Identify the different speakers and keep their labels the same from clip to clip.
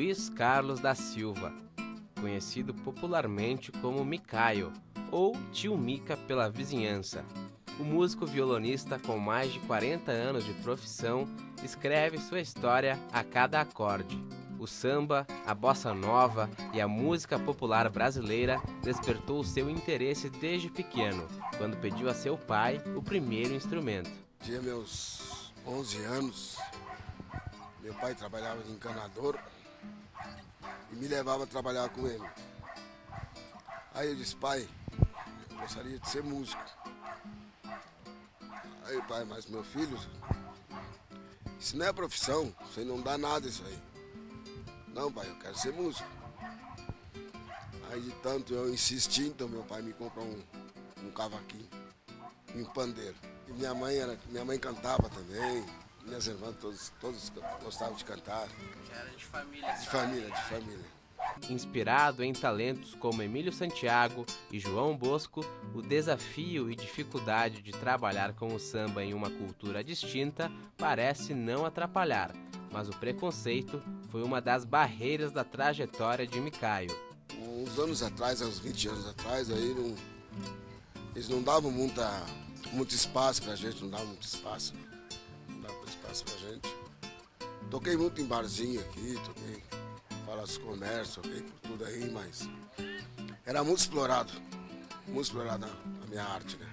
Speaker 1: Luiz Carlos da Silva, conhecido popularmente como Micaio ou Tio Mica pela vizinhança. O músico violonista com mais de 40 anos de profissão escreve sua história a cada acorde. O samba, a bossa nova e a música popular brasileira despertou seu interesse desde pequeno, quando pediu a seu pai o primeiro instrumento.
Speaker 2: Tinha meus 11 anos, meu pai trabalhava de encanador e me levava a trabalhar com ele. Aí eu disse, pai, eu gostaria de ser músico. Aí pai, mas meu filho, isso não é profissão, você não dá nada isso aí. Não, pai, eu quero ser músico. Aí de tanto eu insisti, então meu pai me comprou um, um cavaquinho e um pandeiro. E minha mãe, era, minha mãe cantava também, minhas irmãs todos, todos gostavam de cantar.
Speaker 1: Já era de família.
Speaker 2: De família, de família.
Speaker 1: Inspirado em talentos como Emílio Santiago e João Bosco, o desafio e dificuldade de trabalhar com o samba em uma cultura distinta parece não atrapalhar, mas o preconceito foi uma das barreiras da trajetória de Micaio.
Speaker 2: Uns anos atrás, uns 20 anos atrás, aí não, eles não davam muita, muito espaço pra gente, não davam muito espaço. Muito espaço pra gente. Toquei muito em barzinho aqui, toquei Palácio Comércio, toquei por tudo aí, mas era muito explorado, muito explorada a minha arte, né?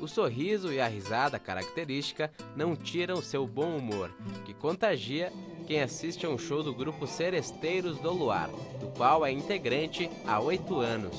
Speaker 1: O sorriso e a risada característica não tiram seu bom humor, que contagia quem assiste a um show do grupo Seresteiros do Luar, do qual é integrante há oito anos.